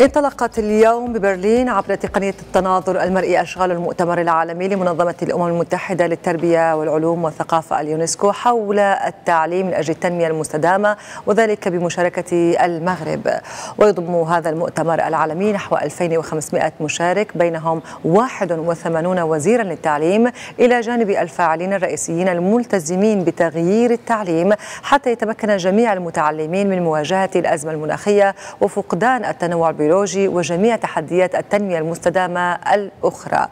انطلقت اليوم ببرلين عبر تقنية التناظر المرئي أشغال المؤتمر العالمي لمنظمة الأمم المتحدة للتربية والعلوم والثقافة اليونسكو حول التعليم من أجل التنمية المستدامة وذلك بمشاركة المغرب. ويضم هذا المؤتمر العالمي نحو 2500 مشارك بينهم 81 وزيرا للتعليم إلى جانب الفاعلين الرئيسيين الملتزمين بتغيير التعليم حتى يتمكن جميع المتعلمين من مواجهة الأزمة المناخية وفقدان التنوع البيولوجي وجميع تحديات التنمية المستدامة الأخرى.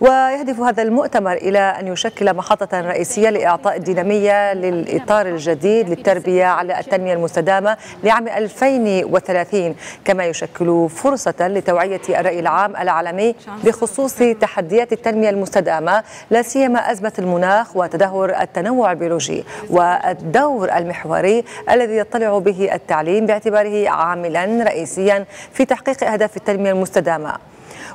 ويهدف هذا المؤتمر إلى أن يشكل محطة رئيسية لإعطاء الدينامية للإطار الجديد للتربية على التنمية المستدامة لعام 2030 كما يشكل فرصة لتوعية الرأي العام العالمي بخصوص تحديات التنمية المستدامة لا سيما أزمة المناخ وتدهور التنوع البيولوجي والدور المحوري الذي يطلع به التعليم باعتباره عاملا رئيسيا في تحقيق أهداف التنمية المستدامة.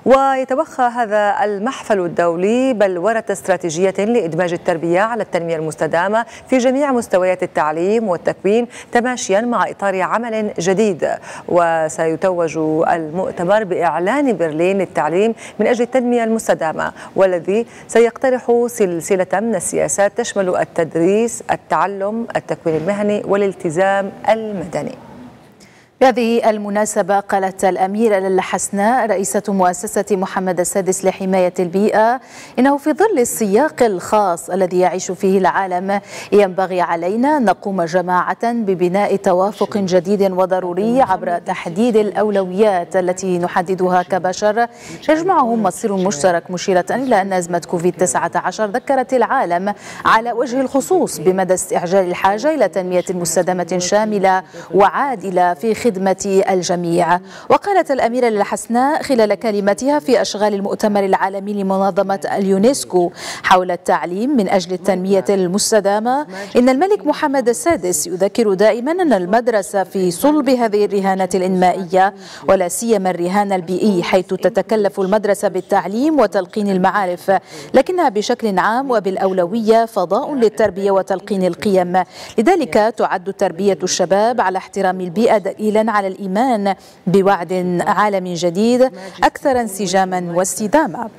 ويتوخى هذا المحفل الدولي بلورة استراتيجية لإدماج التربية على التنمية المستدامة في جميع مستويات التعليم والتكوين تماشيا مع إطار عمل جديد. وسيتوج المؤتمر بإعلان برلين للتعليم من أجل التنمية المستدامة والذي سيقترح سلسلة من السياسات تشمل التدريس التعلم التكوين المهني والالتزام المدني. بهذه المناسبة قالت الأميرة للا حسناء رئيسة مؤسسة محمد السادس لحماية البيئة إنه في ظل السياق الخاص الذي يعيش فيه العالم ينبغي علينا نقوم جماعة ببناء توافق جديد وضروري عبر تحديد الأولويات التي نحددها كبشر. يجمعهم مصير مشترك مشيرة إلى أن أزمة كوفيد 19 ذكرت العالم على وجه الخصوص بمدى استعجال الحاجة إلى تنمية مستدامة شاملة وعادلة في خدمة الجميع. وقالت الأميرة الحسناء خلال كلمتها في أشغال المؤتمر العالمي لمنظمة اليونسكو حول التعليم من أجل التنمية المستدامة إن الملك محمد السادس يذكر دائما أن المدرسة في صلب هذه الرهانة الإنمائية ولا سيما الرهان البيئي حيث تتكلف المدرسة بالتعليم وتلقين المعارف لكنها بشكل عام وبالأولوية فضاء للتربية وتلقين القيم. لذلك تعد تربية الشباب على احترام البيئة دليلا على الإيمان بوعد عالم جديد أكثر انسجاما واستدامة.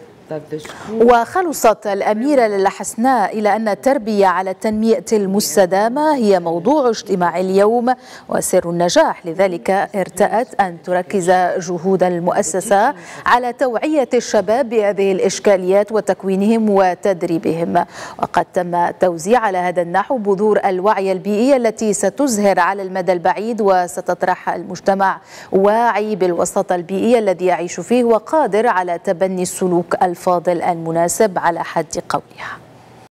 وخلصت الأميرة للحسناء إلى أن التربية على التنمية المستدامة هي موضوع اجتماع اليوم وسر النجاح لذلك ارتأت أن تركز جهود المؤسسة على توعية الشباب بهذه الإشكاليات وتكوينهم وتدريبهم. وقد تم توزيع على هذا النحو بذور الوعي البيئي التي ستزهر على المدى البعيد وستطرح المجتمع واعي بالوسط البيئي الذي يعيش فيه وقادر على تبني السلوك الفاضل المناسب على حد قولها.